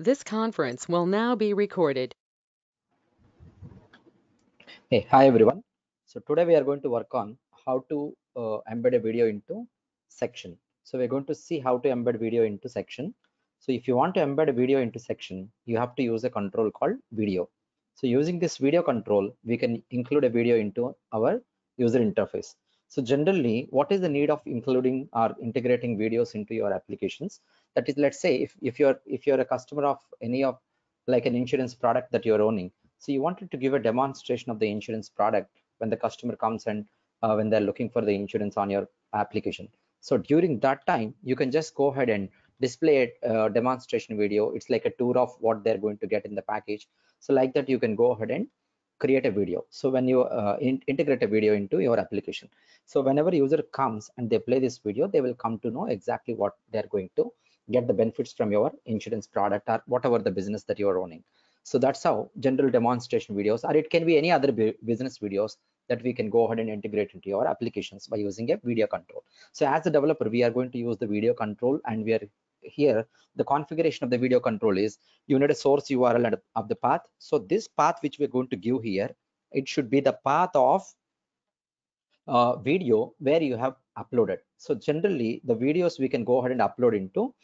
This conference will now be recorded. Hey, hi everyone. So today we are going to work on how to uh, embed a video into section. So we're going to see how to embed video into section. So if you want to embed a video into section, you have to use a control called video. So using this video control, we can include a video into our user interface. So generally, what is the need of including or integrating videos into your applications? That is, let's say if, if you're if you're a customer of any of like an insurance product that you're owning, so you wanted to give a demonstration of the insurance product when the customer comes and uh, when they're looking for the insurance on your application. So during that time, you can just go ahead and display a uh, demonstration video. It's like a tour of what they're going to get in the package. So like that, you can go ahead and create a video. So when you uh, in integrate a video into your application. So whenever user comes and they play this video, they will come to know exactly what they're going to get the benefits from your insurance product or whatever the business that you are owning. So that's how general demonstration videos, or it can be any other business videos that we can go ahead and integrate into your applications by using a video control. So as a developer, we are going to use the video control and we are here, the configuration of the video control is you need a source URL of the path. So this path which we're going to give here, it should be the path of uh, video where you have uploaded. So generally the videos we can go ahead and upload into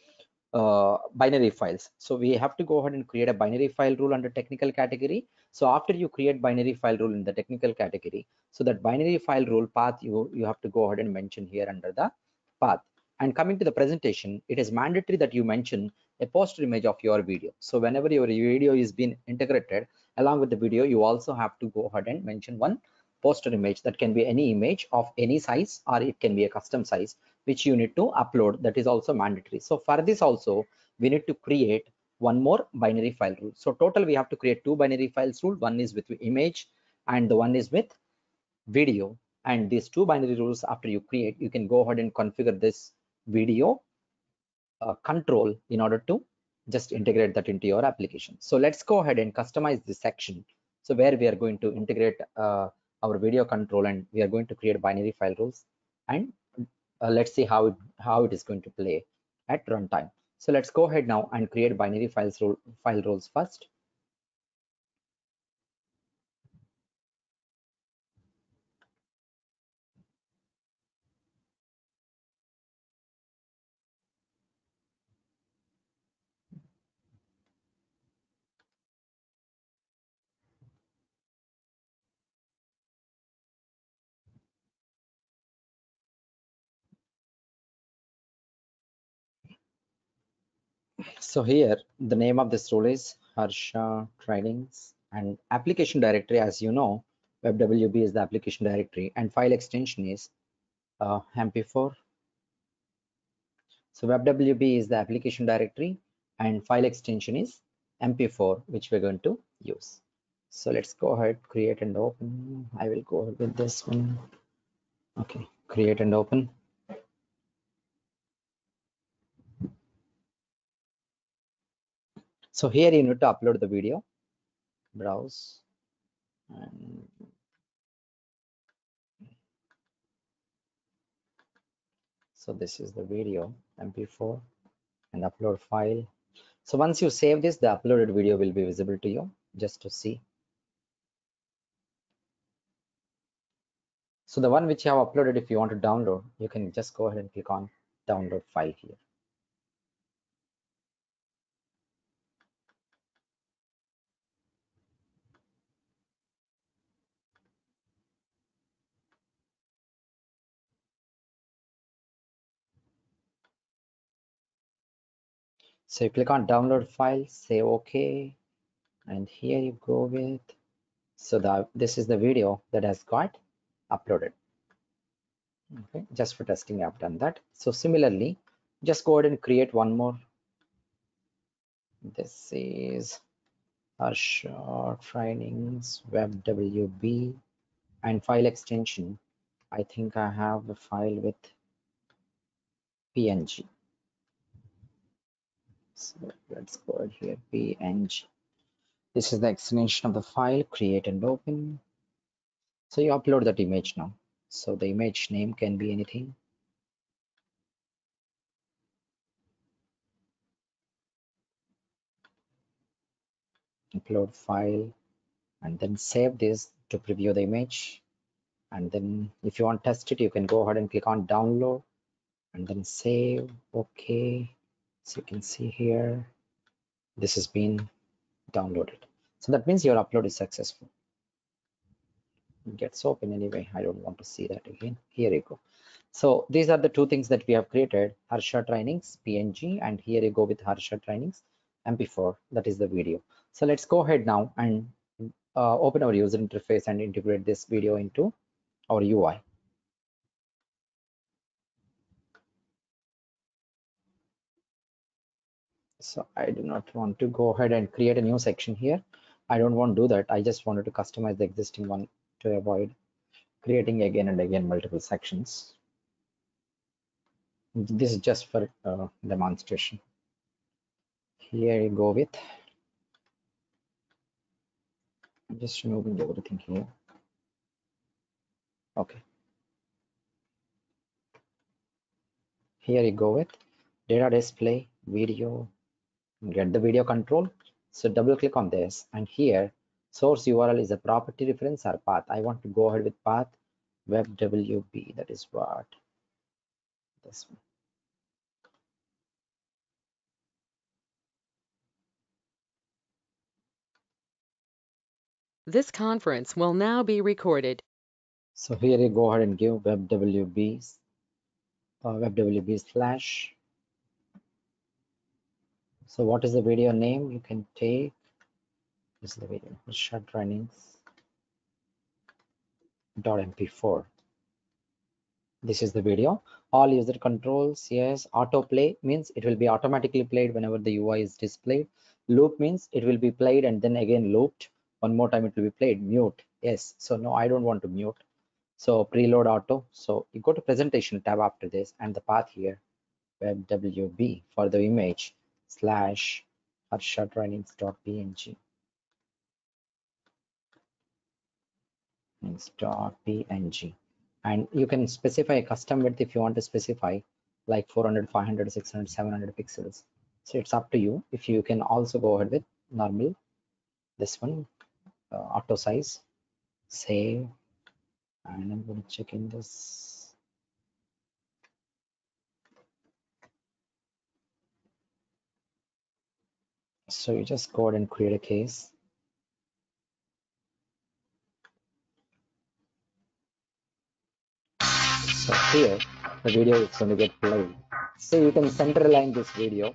uh, binary files. So we have to go ahead and create a binary file rule under technical category. So after you create binary file rule in the technical category, so that binary file rule path you, you have to go ahead and mention here under the path. And coming to the presentation, it is mandatory that you mention a poster image of your video. So whenever your video is being integrated along with the video, you also have to go ahead and mention one poster image that can be any image of any size or it can be a custom size which you need to upload. That is also mandatory. So for this also we need to create one more binary file rule. So total we have to create two binary files rule. One is with image and the one is with video. And these two binary rules after you create you can go ahead and configure this video uh, control in order to just integrate that into your application so let's go ahead and customize this section so where we are going to integrate uh, our video control and we are going to create binary file rules and uh, let's see how it, how it is going to play at runtime. So let's go ahead now and create binary files rule, file rules first. So here the name of this role is Harsha Trainings and application directory as you know WebWB is the application directory and file extension is uh, MP4. So WebWB is the application directory and file extension is MP4 which we're going to use. So let's go ahead create and open. I will go ahead with this one. Okay, create and open. So here you need to upload the video. Browse. And so this is the video mp4 and upload file. So once you save this the uploaded video will be visible to you just to see. So the one which you have uploaded if you want to download you can just go ahead and click on download file here so you click on download file say okay and here you go with so that this is the video that has got uploaded. Okay just for testing i've done that. So similarly just go ahead and create one more. This is our short trainings web wb and file extension. I think i have a file with png so let's go here png this is the extension of the file create and open. So you upload that image now. So the image name can be anything. Upload file and then save this to preview the image. And then if you want to test it you can go ahead and click on download and then save. Okay so you can see here this has been downloaded. So that means your upload is successful. It gets open anyway. I don't want to see that again. Here you go. So these are the two things that we have created harsha trainings png and here you go with harsha trainings mp4 that is the video. So let's go ahead now and uh, open our user interface and integrate this video into our ui so i do not want to go ahead and create a new section here. I don't want to do that. I just wanted to customize the existing one to avoid creating again and again multiple sections. This is just for uh, demonstration. Here you go with. I'm just removing everything here. Okay. Here you go with data display video get the video control so double click on this and here source url is a property reference or path i want to go ahead with path webwb that is what this one This conference will now be recorded. so here you go ahead and give webwb uh, webwb slash so what is the video name? You can take this is the video. Harsha Trainings dot mp4 this is the video. All user controls yes autoplay means it will be automatically played whenever the ui is displayed. Loop means it will be played and then again looped. One more time it will be played. Mute. Yes. So no i don't want to mute. So preload auto. So you go to presentation tab after this and the path here webwb for the image slash harsha trainings.png png and you can specify a custom width if you want to specify like 400 500 600 700 pixels. So it's up to you. If you can also go ahead with normal this one uh, auto size save. And i'm going to check in this so you just go ahead and create a case. So here the video is going to get played. So you can center align this video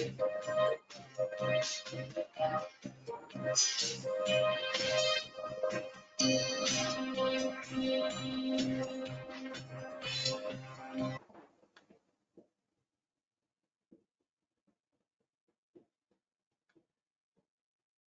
Thank you.